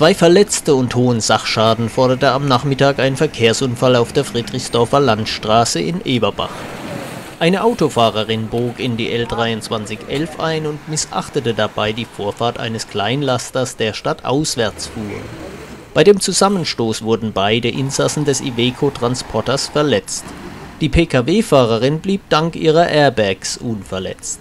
Zwei Verletzte und hohen Sachschaden forderte am Nachmittag ein Verkehrsunfall auf der Friedrichsdorfer Landstraße in Eberbach. Eine Autofahrerin bog in die L2311 ein und missachtete dabei die Vorfahrt eines Kleinlasters, der stadtauswärts fuhr. Bei dem Zusammenstoß wurden beide Insassen des Iveco-Transporters verletzt. Die Pkw-Fahrerin blieb dank ihrer Airbags unverletzt